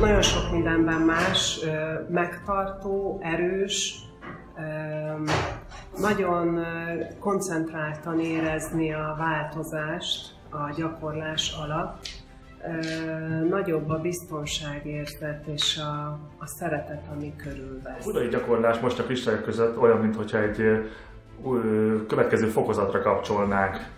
nagyon sok mindenben más, megtartó, erős, nagyon koncentráltan érezni a változást a gyakorlás alatt, nagyobb a biztonságérzet és a, a szeretet, ami körülvesz. A budai gyakorlás most a kristályok között olyan, mintha egy következő fokozatra kapcsolnák.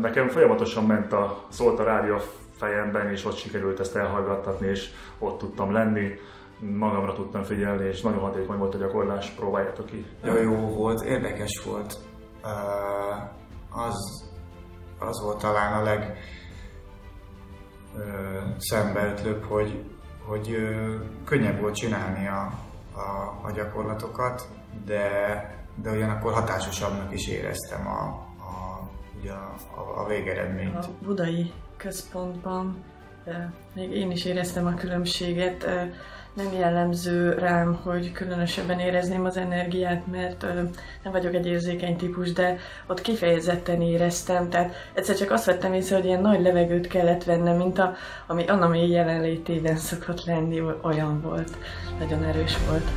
Nekem folyamatosan ment a szólt a rádió fejemben, és ott sikerült ezt elhallgattatni, és ott tudtam lenni magamra tudtam figyelni, és nagyon hatékony volt a gyakorlás, próbáljátok ki. Nagyon jó volt, érdekes volt. Az, az volt talán a leg szembeötlőbb, hogy, hogy könnyebb volt csinálni a, a, a gyakorlatokat, de, de ugyanakkor hatásosabbnak is éreztem a, ugye a, a végeredményt. A budai központban még én is éreztem a különbséget nem jellemző rám, hogy különösebben érezném az energiát, mert nem vagyok egy érzékeny típus, de ott kifejezetten éreztem, tehát egyszer csak azt vettem észre, hogy ilyen nagy levegőt kellett vennem, mint a, ami Anna jelenlétében szokott lenni, olyan volt, nagyon erős volt.